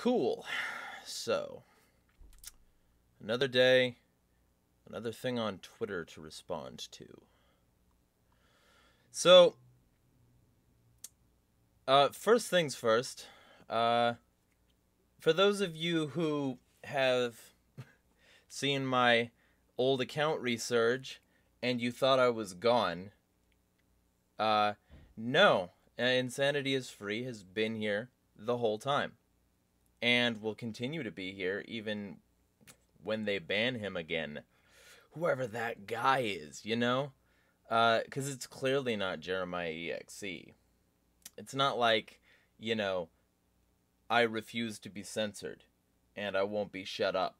Cool. So, another day, another thing on Twitter to respond to. So, uh, first things first. Uh, for those of you who have seen my old account resurge and you thought I was gone, uh, no, uh, Insanity is Free has been here the whole time and will continue to be here even when they ban him again. Whoever that guy is, you know? Because uh, it's clearly not Jeremiah EXE. It's not like, you know, I refuse to be censored and I won't be shut up.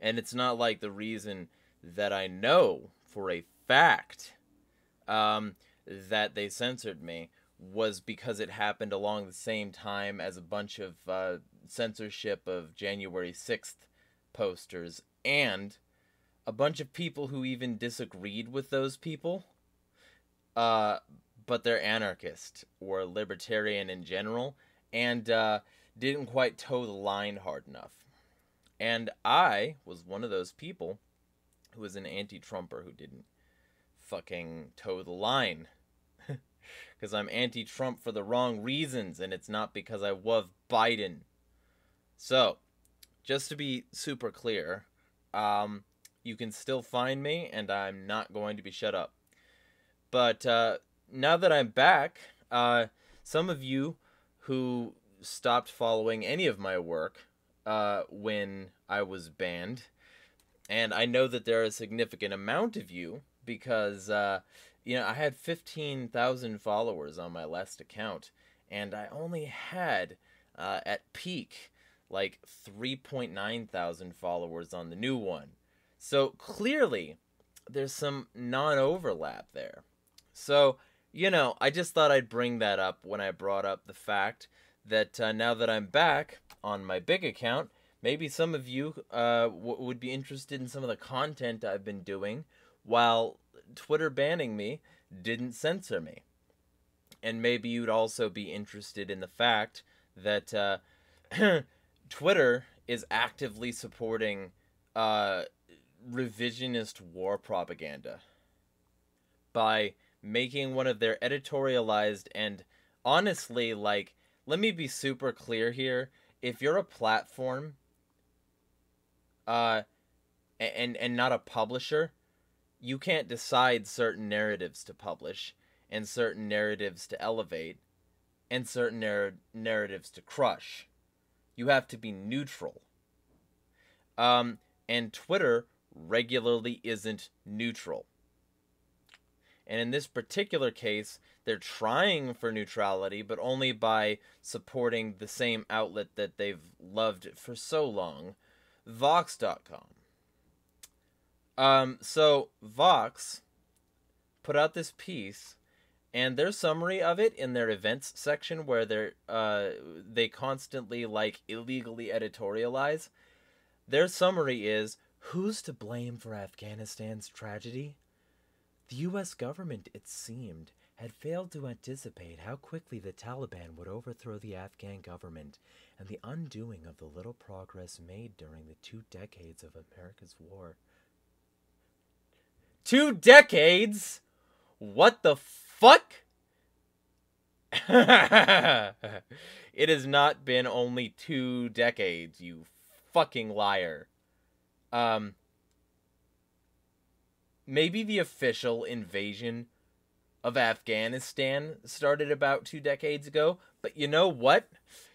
And it's not like the reason that I know for a fact um, that they censored me was because it happened along the same time as a bunch of uh, censorship of January 6th posters and a bunch of people who even disagreed with those people. Uh, but they're anarchist or libertarian in general and uh, didn't quite toe the line hard enough. And I was one of those people who was an anti Trumper who didn't fucking toe the line. Because I'm anti Trump for the wrong reasons, and it's not because I love Biden. So, just to be super clear, um, you can still find me, and I'm not going to be shut up. But uh, now that I'm back, uh, some of you who stopped following any of my work uh, when I was banned, and I know that there are a significant amount of you because uh, you know I had fifteen thousand followers on my last account, and I only had uh, at peak like 3.9 thousand followers on the new one. So clearly, there's some non overlap there. So, you know, I just thought I'd bring that up when I brought up the fact that uh, now that I'm back on my big account, maybe some of you uh, w- would be interested in some of the content I've been doing while Twitter banning me didn't censor me. And maybe you'd also be interested in the fact that uh, Twitter is actively supporting uh, revisionist war propaganda by making one of their editorialized and honestly, like, let me be super clear here. If you're a platform, uh, and and not a publisher, you can't decide certain narratives to publish and certain narratives to elevate and certain narr- narratives to crush. You have to be neutral. Um, and Twitter regularly isn't neutral. And in this particular case, they're trying for neutrality, but only by supporting the same outlet that they've loved for so long, Vox.com. Um, so Vox put out this piece and their summary of it in their events section where they're uh, they constantly like illegally editorialize their summary is who's to blame for afghanistan's tragedy? The us government it seemed had failed to anticipate how quickly the taliban would overthrow the afghan government and the undoing of the little progress made during the two decades of america's war. Two decades what the fuck? it has not been only two decades, you fucking liar. Um, maybe the official invasion of Afghanistan started about two decades ago, but you know what?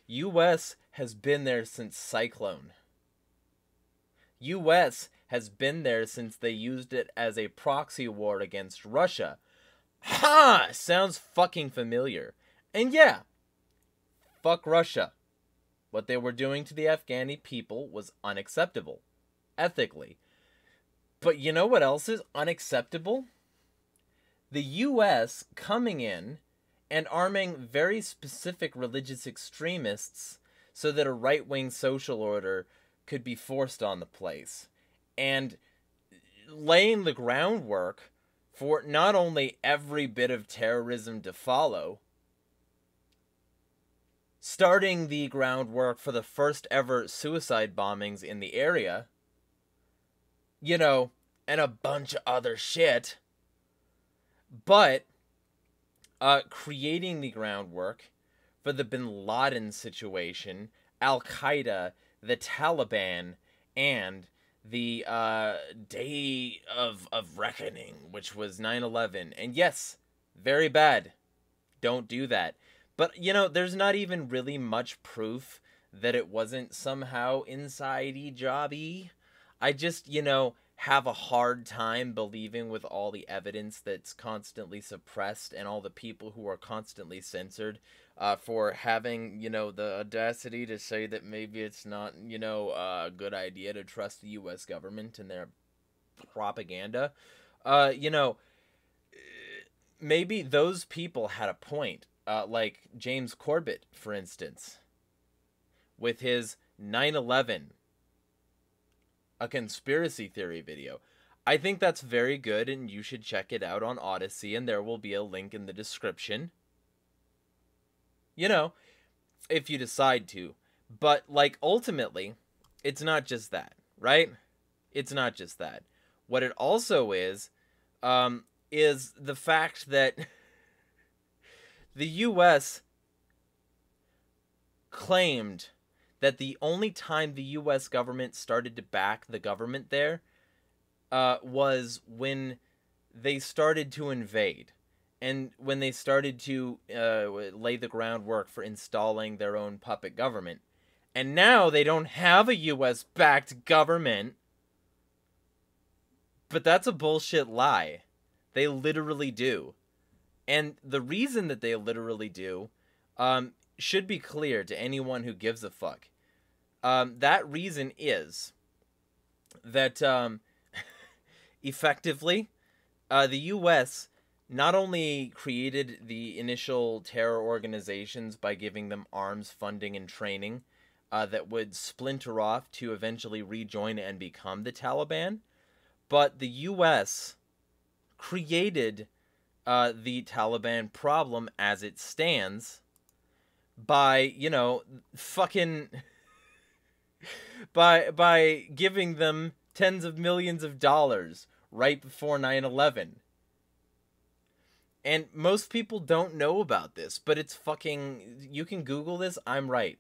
U.S. has been there since Cyclone. U.S. has been there since they used it as a proxy war against Russia Ha! Sounds fucking familiar. And yeah, fuck Russia. What they were doing to the Afghani people was unacceptable, ethically. But you know what else is unacceptable? The US coming in and arming very specific religious extremists so that a right wing social order could be forced on the place. And laying the groundwork for not only every bit of terrorism to follow, starting the groundwork for the first ever suicide bombings in the area, you know, and a bunch of other shit. But uh, creating the groundwork for the bin Laden situation, Al Qaeda, the Taliban, and the uh, day of, of reckoning, which was 9 11. And yes, very bad. Don't do that. But, you know, there's not even really much proof that it wasn't somehow insidey jobby. I just, you know, have a hard time believing with all the evidence that's constantly suppressed and all the people who are constantly censored uh, for having, you know, the audacity to say that maybe it's not, you know, a good idea to trust the U.S. government and their propaganda. Uh, you know, maybe those people had a point. Uh, like James Corbett, for instance, with his 9 11 a conspiracy theory video. I think that's very good and you should check it out on Odysee and there will be a link in the description. You know, if you decide to. But like ultimately, it's not just that, right? It's not just that. What it also is um is the fact that the US claimed that the only time the U.S. government started to back the government there uh, was when they started to invade and when they started to uh, lay the groundwork for installing their own puppet government. And now they don't have a US backed government. But that's a bullshit lie. They literally do. And the reason that they literally do um, should be clear to anyone who gives a fuck. Um, that reason is that um, effectively, uh, the U.S. not only created the initial terror organizations by giving them arms, funding, and training uh, that would splinter off to eventually rejoin and become the Taliban, but the U.S. created uh, the Taliban problem as it stands by, you know, fucking by by giving them tens of millions of dollars right before 9/11. And most people don't know about this, but it's fucking you can google this, I'm right.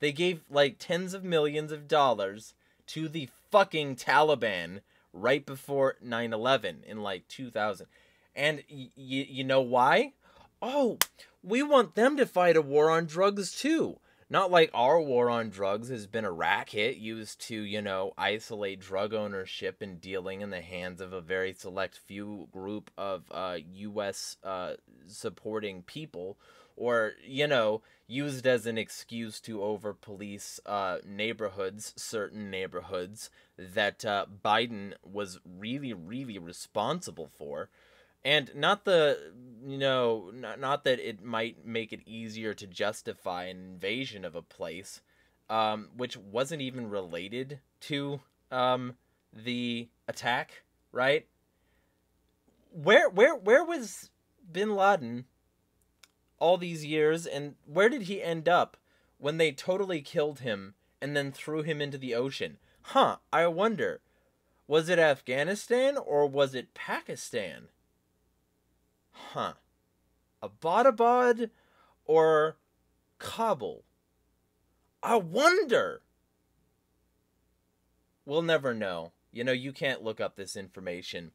They gave like tens of millions of dollars to the fucking Taliban right before 9/11 in like 2000. And y- you know why? Oh, we want them to fight a war on drugs too. Not like our war on drugs has been a racket used to, you know, isolate drug ownership and dealing in the hands of a very select few group of uh, U.S. Uh, supporting people, or, you know, used as an excuse to over police uh, neighborhoods, certain neighborhoods that uh, Biden was really, really responsible for and not the you know not, not that it might make it easier to justify an invasion of a place um, which wasn't even related to um, the attack right? Where where where was bin laden all these years and where did he end up when they totally killed him and then threw him into the ocean? Huh i wonder. Was it afghanistan or was it pakistan Huh. Abbottabad or Kabul? I wonder. We'll never know. You know, you can't look up this information.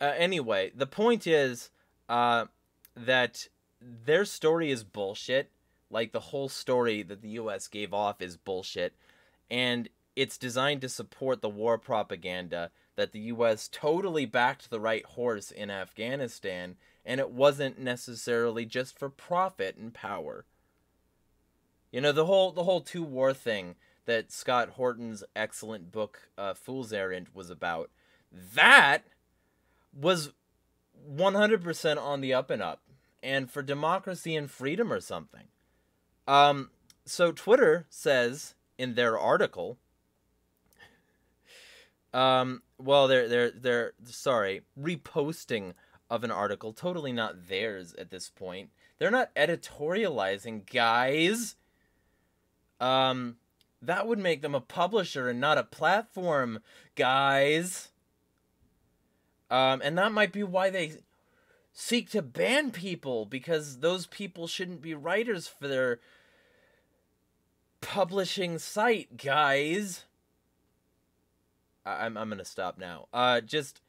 Uh, anyway, the point is uh, that their story is bullshit. Like the whole story that the U.S. gave off is bullshit. And it's designed to support the war propaganda that the U.S. totally backed the right horse in Afghanistan and it wasn't necessarily just for profit and power. You know, the whole the whole two war thing that Scott Horton's excellent book uh, Fool's Errand was about. That was 100% on the up and up and for democracy and freedom or something. Um so Twitter says in their article um well they're they're they're sorry reposting of an article, totally not theirs at this point. They're not editorializing, guys. Um, that would make them a publisher and not a platform, guys. Um, and that might be why they seek to ban people because those people shouldn't be writers for their publishing site, guys. I- I'm I'm gonna stop now. Uh, just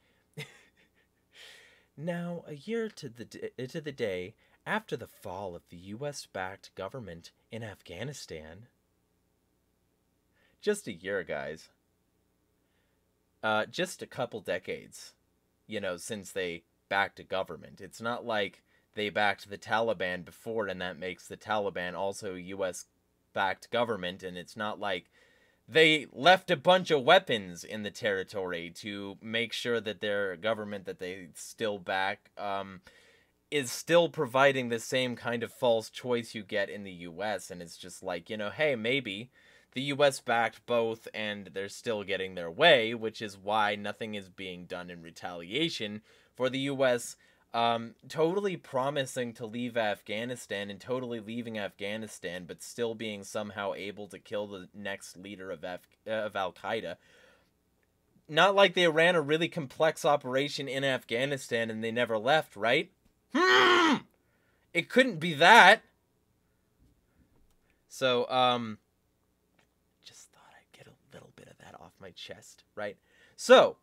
now a year to the d- to the day after the fall of the U.S.-backed government in Afghanistan. Just a year, guys. Uh, just a couple decades, you know, since they backed a government. It's not like they backed the Taliban before, and that makes the Taliban also a U.S. backed government, and it's not like they left a bunch of weapons in the territory to make sure that their government that they still back um, is still providing the same kind of false choice you get in the US. And it's just like, you know, hey, maybe the US backed both and they're still getting their way, which is why nothing is being done in retaliation for the US um, totally promising to leave Afghanistan and totally leaving Afghanistan, but still being somehow able to kill the next leader of, Af- uh, of Al Qaeda. Not like they ran a really complex operation in Afghanistan and they never left, right? Hmm! It couldn't be that. So, um, just thought I'd get a little bit of that off my chest, right? So,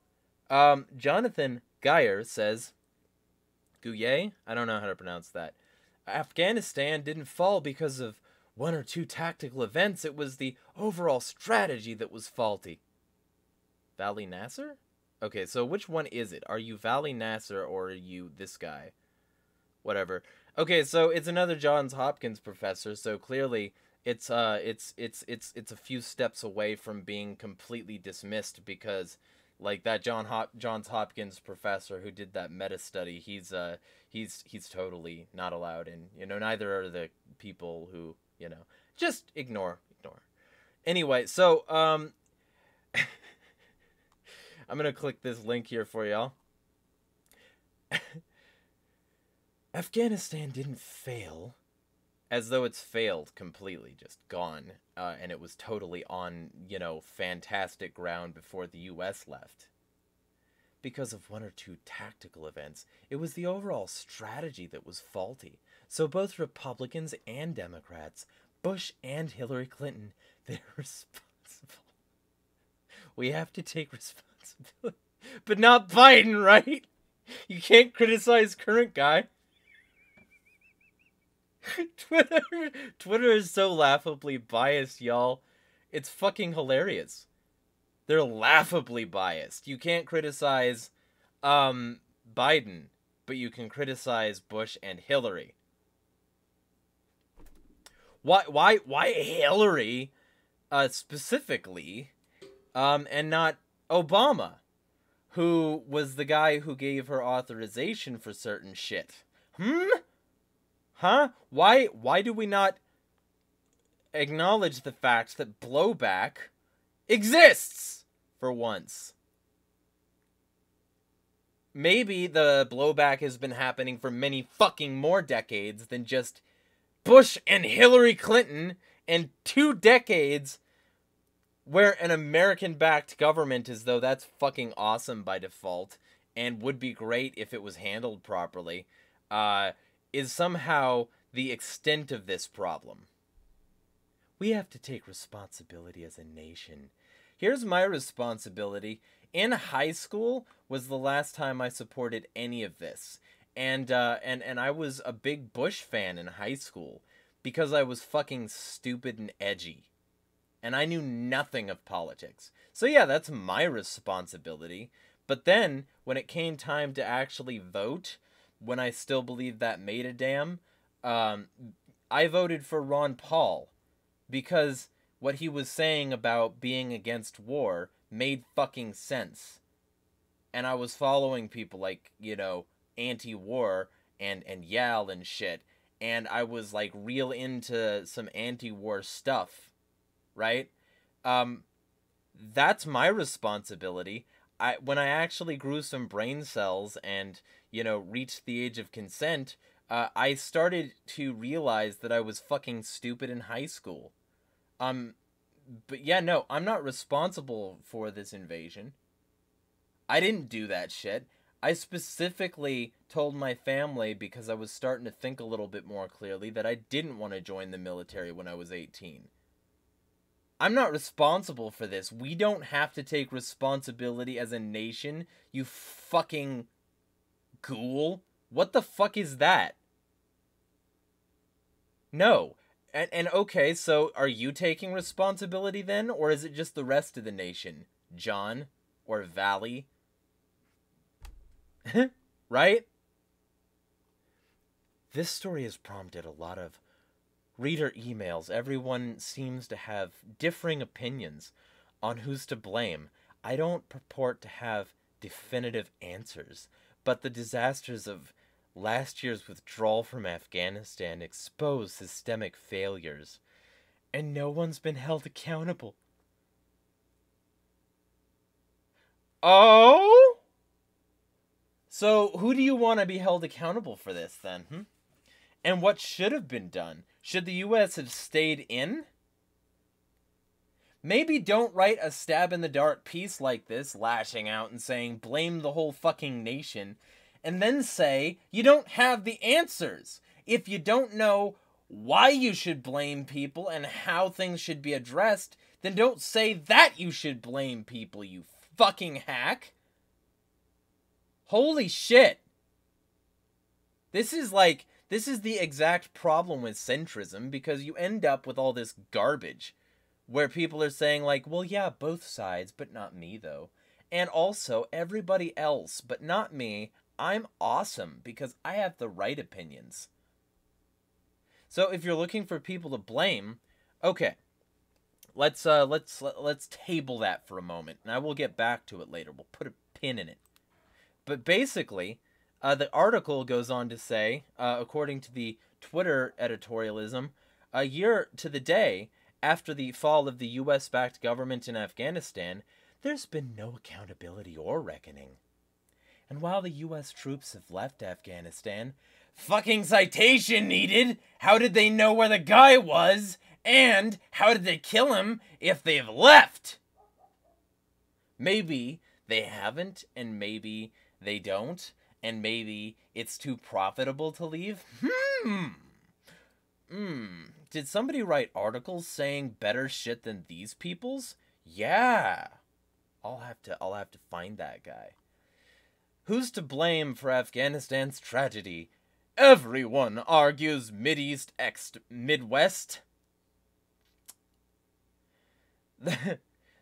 um, Jonathan Guyer says, Gouye, I don't know how to pronounce that. Afghanistan didn't fall because of one or two tactical events. It was the overall strategy that was faulty. Vali Nasr? Okay, so which one is it? Are you Vali Nasr or are you this guy? Whatever. Okay, so it's another Johns Hopkins professor, so clearly it's uh it's it's it's it's a few steps away from being completely dismissed because like that John Hop- Johns Hopkins professor who did that meta study, he's uh he's he's totally not allowed and you know neither are the people who, you know, just ignore ignore. Anyway, so um I'm to click this link here for y'all. Afghanistan didn't fail as though it's failed completely, just gone, uh, and it was totally on, you know, fantastic ground before the U.S. left. Because of one or two tactical events, it was the overall strategy that was faulty. So both Republicans and Democrats, Bush and Hillary Clinton, they're responsible. We have to take responsibility. But not Biden, right? You can't criticize current guy. Twitter Twitter is so laughably biased, y'all. It's fucking hilarious. They're laughably biased. You can't criticize um Biden, but you can criticize Bush and Hillary. Why why why Hillary uh specifically um and not Obama, who was the guy who gave her authorization for certain shit? Hmm? Huh? Why why do we not acknowledge the fact that blowback exists for once? Maybe the blowback has been happening for many fucking more decades than just Bush and Hillary Clinton and two decades where an American backed government is though that's fucking awesome by default and would be great if it was handled properly. Uh is somehow the extent of this problem. We have to take responsibility as a nation. Here's my responsibility. In high school was the last time I supported any of this. And uh, and and I was a big Bush fan in high school because I was fucking stupid and edgy. And I knew nothing of politics. So yeah, that's my responsibility. But then when it came time to actually vote, when I still believed that made a damn, um, I voted for Ron Paul because what he was saying about being against war made fucking sense. And I was following people like, you know, anti-war and and Yal and shit, and I was like real into some anti-war stuff, right? Um that's my responsibility. I when I actually grew some brain cells and, you know, reached the age of consent, uh, I started to realize that I was fucking stupid in high school. Um, but yeah, no, I'm not responsible for this invasion. I didn't do that shit. I specifically told my family because I was starting to think a little bit more clearly that I didn't want to join the military when I was 18. I'm not responsible for this. We don't have to take responsibility as a nation, you fucking ghoul. What the fuck is that? No. And, and okay, so are you taking responsibility then? Or is it just the rest of the nation? John? Or Vali? right? This story has prompted a lot of reader emails. Everyone seems to have differing opinions on who's to blame. I don't purport to have definitive answers, but the disasters of last year's withdrawal from Afghanistan expose systemic failures, and no one's been held accountable. Oh? So, who do you want to be held accountable for this then? Hmm? And what should have been done? Should the US have stayed in? Maybe don't write a stab in the dark piece like this, lashing out and saying, blame the whole fucking nation, and then say, you don't have the answers. If you don't know why you should blame people and how things should be addressed, then don't say that you should blame people, you fucking hack. Holy shit. This is like, this is the exact problem with centrism because you end up with all this garbage where people are saying, like, well, yeah, both sides, but not me, though. And also, everybody else, but not me, I'm awesome because I have the right opinions. So if you're looking for people to blame, okay. Let's uh let's let's table that for a moment and I will get back to it later. We'll put a pin in it. But basically, uh, the article goes on to say, uh, according to the Twitter editorialism, a year to the day after the fall of the US backed government in Afghanistan, there's been no accountability or reckoning. And while the US troops have left Afghanistan, fucking citation needed! How did they know where the guy was? And how did they kill him if they've left? Maybe they haven't, and maybe they don't, and maybe it's too profitable to leave? Hmm. Hmm. Did somebody write articles saying better shit than these people's? Yeah. I'll have to I'll have to find that guy. Who's to blame for Afghanistan's tragedy? Everyone argues Mideast X Midwest.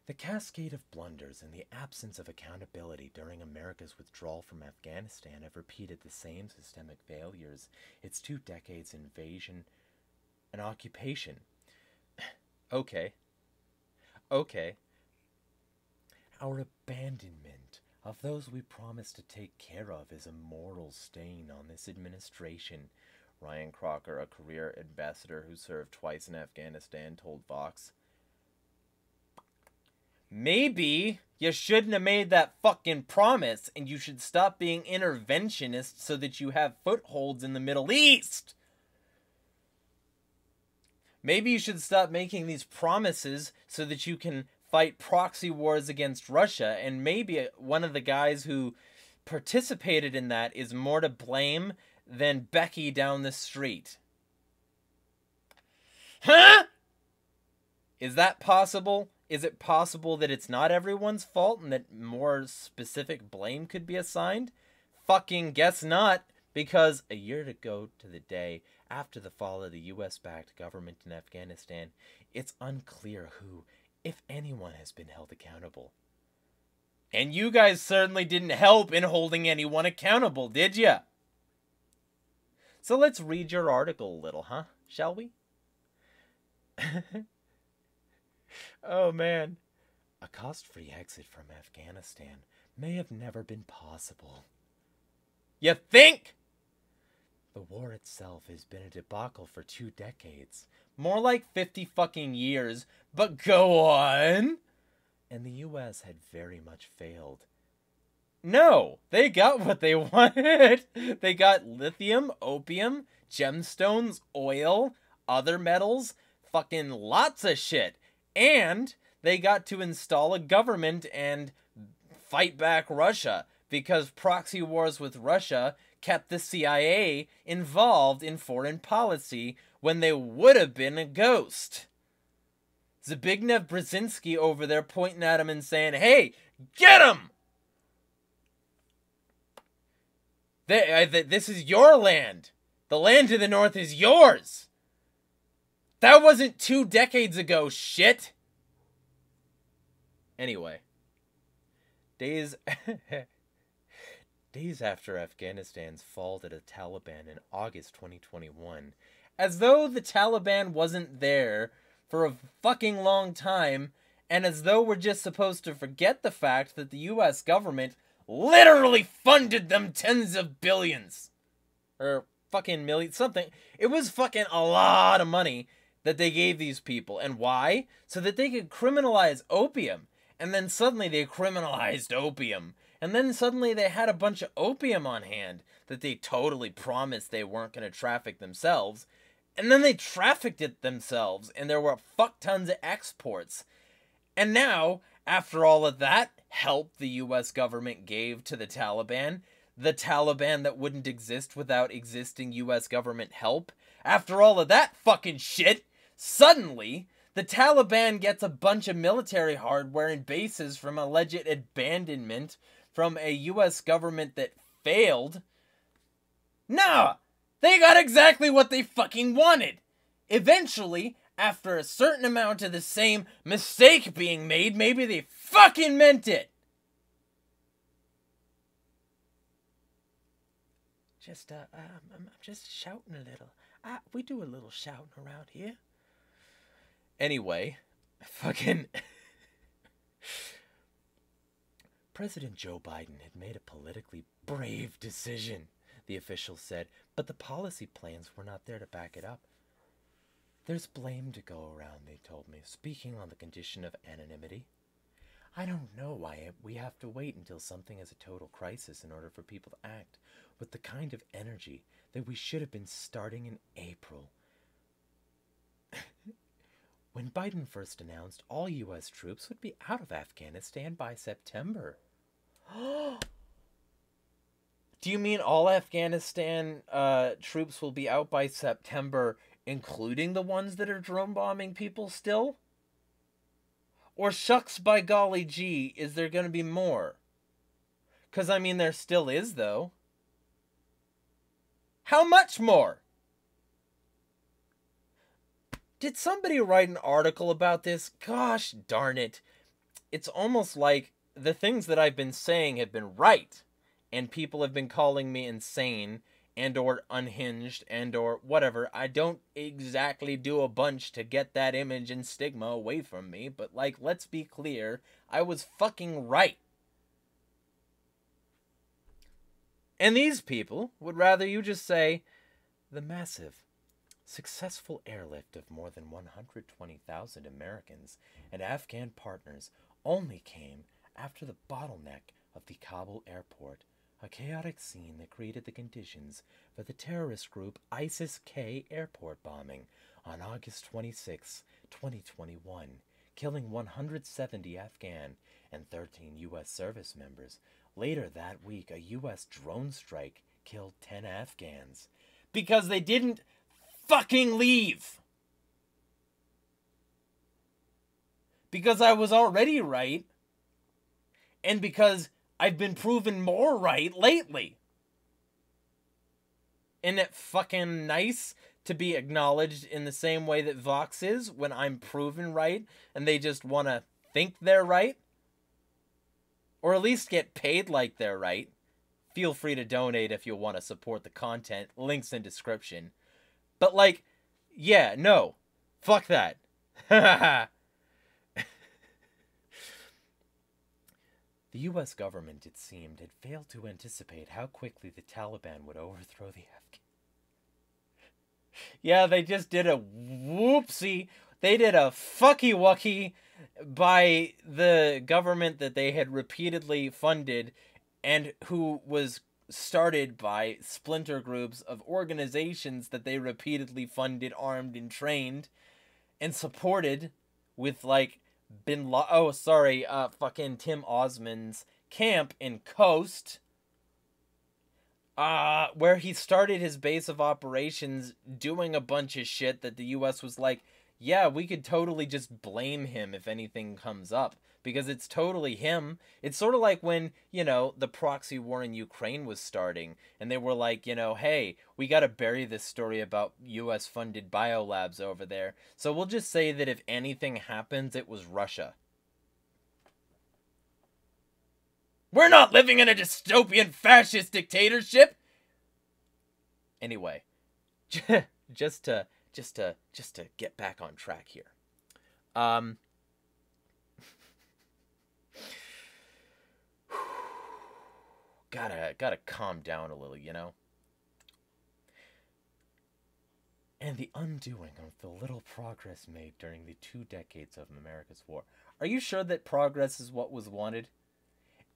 The, cascade of blunders and the absence of accountability during America's withdrawal from Afghanistan have repeated the same systemic failures. Its two decades invasion and occupation. okay. Okay. Our abandonment of those we promised to take care of is a moral stain on this administration. Ryan Crocker, a career ambassador who served twice in Afghanistan, told Vox. Maybe you shouldn't have made that fucking promise and you should stop being interventionist so that you have footholds in the Middle East. Maybe you should stop making these promises so that you can fight proxy wars against Russia and maybe one of the guys who participated in that is more to blame than Becky down the street. Huh? Is that possible? Is it possible that it's not everyone's fault and that more specific blame could be assigned? Fucking guess not, because a year to go to the day after the fall of the US backed government in Afghanistan, it's unclear who, if anyone, has been held accountable. And you guys certainly didn't help in holding anyone accountable, did ya? So let's read your article a little, huh? Shall we? Oh man. A cost free exit from Afghanistan may have never been possible. You think? The war itself has been a debacle for two decades. More like 50 fucking years, but go on! And the US had very much failed. No, they got what they wanted. they got lithium, opium, gemstones, oil, other metals, fucking lots of shit. And they got to install a government and fight back Russia because proxy wars with Russia kept the CIA involved in foreign policy when they would have been a ghost. Zbigniew Brzezinski over there pointing at him and saying, Hey, get him! Uh, this is your land. The land to the north is yours. That wasn't two decades ago, shit. Anyway, days days after Afghanistan's fall to the Taliban in August 2021, as though the Taliban wasn't there for a fucking long time, and as though we're just supposed to forget the fact that the US government literally funded them tens of billions. Or fucking millions, something. It was fucking a lot of money that they gave these people. And why? So that they could criminalize opium. And then suddenly they criminalized opium. And then suddenly they had a bunch of opium on hand that they totally promised they weren't going to traffic themselves. And then they trafficked it themselves, and there were fuck tons of exports. And now, after all of that help the US government gave to the Taliban, the Taliban that wouldn't exist without existing US government help, after all of that fucking shit, suddenly the Taliban gets a bunch of military hardware and bases from alleged abandonment from a US government that failed. Nah, they got exactly what they fucking wanted. Eventually, after a certain amount of the same mistake being made, maybe they fucking meant it. Just, uh, um, I'm just shouting a little. Uh, we do a little shouting around here. Anyway, fucking. President Joe Biden had made a politically brave decision, the official said, but the policy plans were not there to back it up. There's blame to go around, they told me, speaking on the condition of anonymity. I don't know why we have to wait until something is a total crisis in order for people to act with the kind of energy that we should have been starting in April. when Biden first announced all U.S. troops would be out of Afghanistan by September. Do you mean all Afghanistan uh, troops will be out by September including the ones that are drone bombing people still? Or shucks by golly gee, is there going to be more? Because, I mean, there still is, though. How much more? Did somebody write an article about this? Gosh darn it. It's almost like the things that I've been saying have been right, and people have been calling me insane and or unhinged and or whatever. I don't exactly do a bunch to get that image and stigma away from me, but like let's be clear, I was fucking right. And these people would rather you just say the massive successful airlift of more than 120,000 Americans and Afghan partners only came after the bottleneck of the Kabul airport a chaotic scene that created the conditions for the terrorist group ISIS K airport bombing on August 26, 2021, killing 170 Afghan and 13 U.S. service members. Later that week, a U.S. drone strike killed 10 Afghans because they didn't fucking leave. Because I was already right. And because I've been proven more right lately. Isn't it fucking nice to be acknowledged in the same way that Vox is when I'm proven right and they just want to think they're right? Or at least get paid like they're right. Feel free to donate if you want to support the content. Links in description. But like, yeah, no. Fuck that. The US government, it seemed, had failed to anticipate how quickly the Taliban would overthrow the Afghan. yeah, they just did a whoopsie. They did a fucky wucky by the government that they had repeatedly funded and who was started by splinter groups of organizations that they repeatedly funded, armed, and trained, and supported with like Bin La- oh sorry, uh fucking Tim Osman's camp in Khost Uh where he started his base of operations doing a bunch of shit that the US was like, yeah, we could totally just blame him if anything comes up because it's totally him. It's sort of like when, you know, the proxy war in Ukraine was starting and they were like, you know, hey, we got to bury this story about US funded biolabs over there. So we'll just say that if anything happens, it was Russia. We're not living in a dystopian fascist dictatorship. Anyway, just to just to just to get back on track here. Um gotta gotta calm down a little, you know. And the undoing of the little progress made during the two decades of America's war. Are you sure that progress is what was wanted?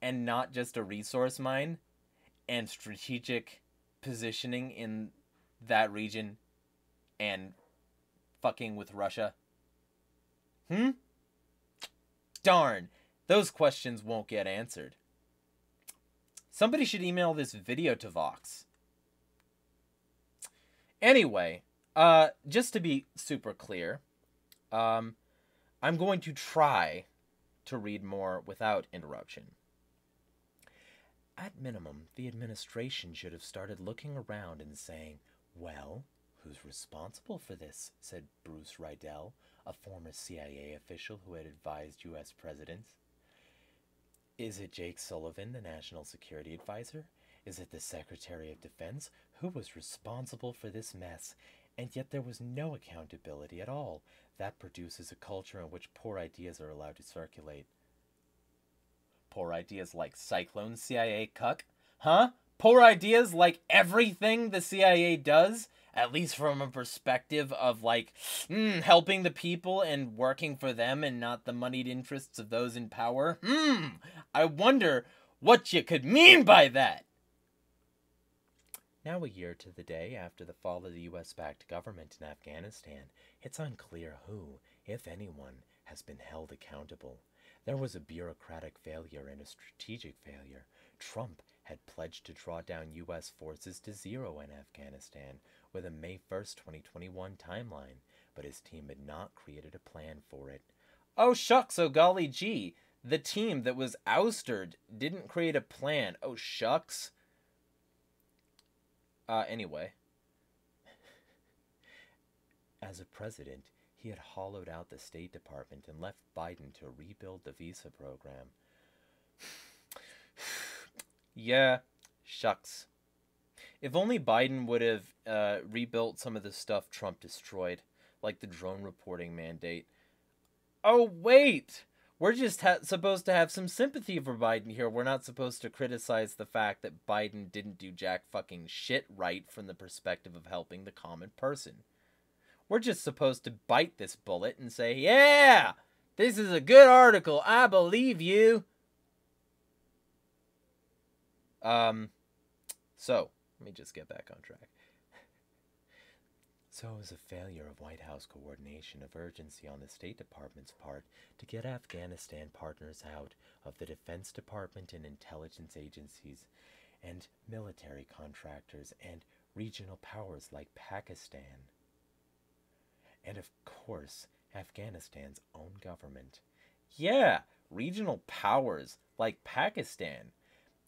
And not just a resource mine and strategic positioning in that region and fucking with Russia? Hmm? Darn, those questions won't get answered. Somebody should email this video to Vox. Anyway, uh, just to be super clear, um, I'm going to try to read more without interruption. At minimum, the administration should have started looking around and saying, Well, who's responsible for this? said Bruce Riedel, a former CIA official who had advised U.S. presidents. Is it Jake Sullivan, the National Security Advisor? Is it the Secretary of Defense? Who was responsible for this mess? And yet there was no accountability at all. That produces a culture in which poor ideas are allowed to circulate. Poor ideas like Cyclone CIA cuck? Huh? Poor ideas like everything the CIA does? at least from a perspective of like mm, helping the people and working for them and not the moneyed interests of those in power. Hmm, I wonder what you could mean by that. Now, a year to the day after the fall of the US backed government in Afghanistan, it's unclear who, if anyone, has been held accountable. There was a bureaucratic failure and a strategic failure. Trump had pledged to draw down U.S. forces to zero in Afghanistan, with a May 1st, 2021 timeline, but his team had not created a plan for it. Oh, shucks, oh golly gee. The team that was ousted didn't create a plan. Oh, shucks. Uh, anyway. As a president, he had hollowed out the State Department and left Biden to rebuild the visa program. yeah, shucks. If only Biden would have uh, rebuilt some of the stuff Trump destroyed, like the drone reporting mandate. Oh, wait! We're just ha- supposed to have some sympathy for Biden here. We're not supposed to criticize the fact that Biden didn't do jack fucking shit right from the perspective of helping the common person. We're just supposed to bite this bullet and say, yeah, this is a good article. I believe you. Um, so, let me just get back on track. So it was a failure of White House coordination of urgency on the State Department's part to get Afghanistan partners out of the Defense Department and intelligence agencies and military contractors and regional powers like Pakistan. And of course, Afghanistan's own government. Yeah, regional powers like Pakistan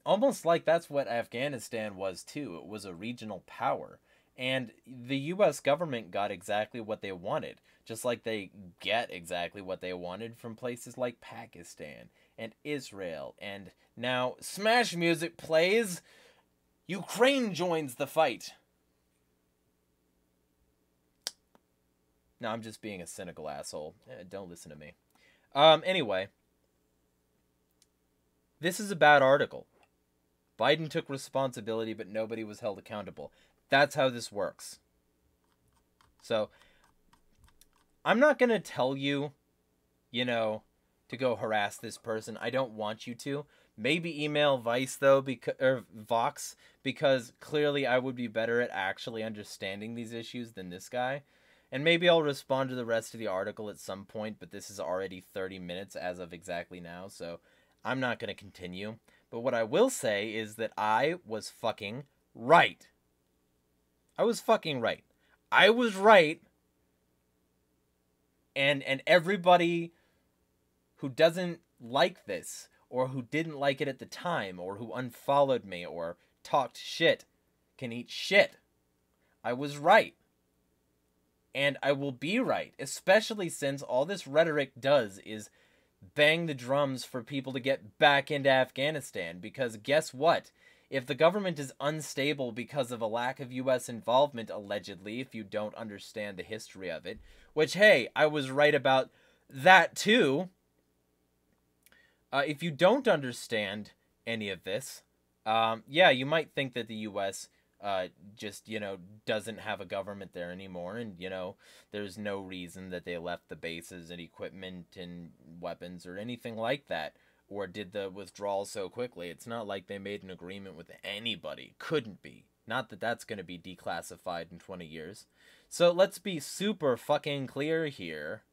almost like that's what Afghanistan was too. It was a regional power. And the US government got exactly what they wanted, just like they get exactly what they wanted from places like Pakistan and Israel. And now Smash Music plays. Ukraine joins the fight. No, I'm just being a cynical asshole. Eh, don't listen to me. Um, anyway, this is a bad article. Biden took responsibility, but nobody was held accountable. That's how this works. So, I'm not going to tell you, you know, to go harass this person. I don't want you to, Maybe email Vice though, because or Vox, because clearly I would be better at actually understanding these issues than this guy. And maybe I'll respond to the rest of the article at some point, but this is already 30 minutes as of exactly now, so I'm not going to continue. But what I will say is that I was fucking right. I was fucking right. I was right. And and everybody who doesn't like this or who didn't like it at the time or who unfollowed me or talked shit can eat shit. I was right. And I will be right, especially since all this rhetoric does is bang the drums for people to get back into Afghanistan. Because guess what? If the government is unstable because of a lack of U.S. involvement, allegedly, if you don't understand the history of it, which, hey, I was right about that too. Uh, if you don't understand any of this, um, yeah, you might think that the U.S uh, just you know doesn't have a government there anymore and you know there's no reason that they left the bases and equipment and weapons or anything like that or did the withdrawal so quickly it's not like they made an agreement with anybody couldn't be not that that's going to be declassified in 20 years so let's be super fucking clear here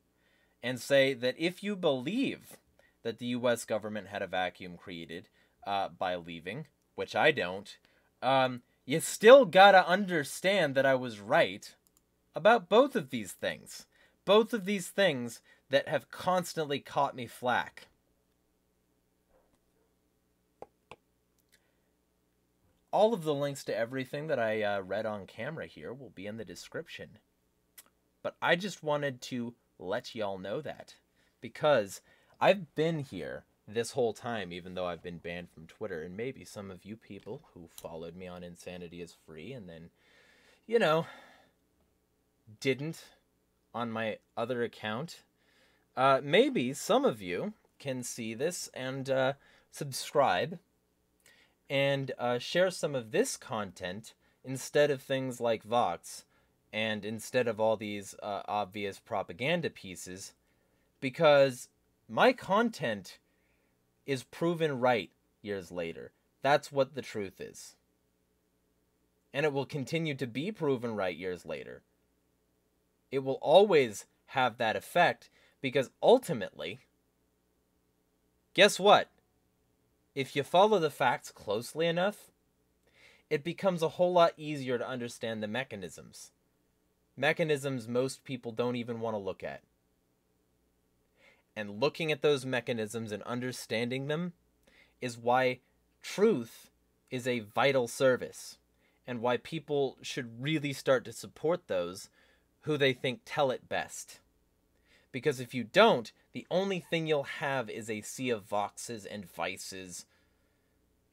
and say that if you believe that the US government had a vacuum created uh, by leaving which I don't um, you still gotta understand that I was right about both of these things. Both of these things that have constantly caught me flack. All of the links to everything that I uh, read on camera here will be in the description. But I just wanted to let y'all know that because I've been here this whole time, even though I've been banned from Twitter, and maybe some of you people who followed me on Insanity is Free and then, you know, didn't on my other account, uh, maybe some of you can see this and uh, subscribe and uh, share some of this content instead of things like Vox and instead of all these uh, obvious propaganda pieces because my content is proven right years later. That's what the truth is. And it will continue to be proven right years later. It will always have that effect because ultimately, guess what? If you follow the facts closely enough, it becomes a whole lot easier to understand the mechanisms. Mechanisms most people don't even want to look at and looking at those mechanisms and understanding them is why truth is a vital service and why people should really start to support those who they think tell it best. Because if you don't, the only thing you'll have is a sea of voxes and vices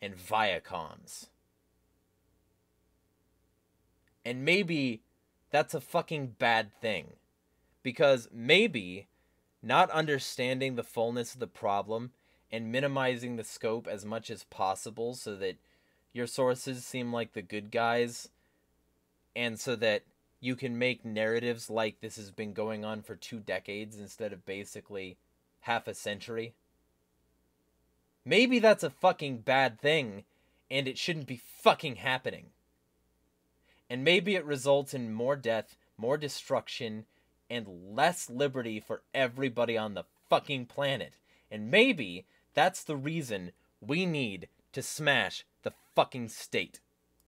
and viacoms. And maybe that's a fucking bad thing. Because maybe not understanding the fullness of the problem and minimizing the scope as much as possible so that your sources seem like the good guys and so that you can make narratives like this has been going on for two decades instead of basically half a century. Maybe that's a fucking bad thing and it shouldn't be fucking happening. And maybe it results in more death, more destruction, and less liberty for everybody on the fucking planet. And maybe that's the reason we need to smash the fucking state.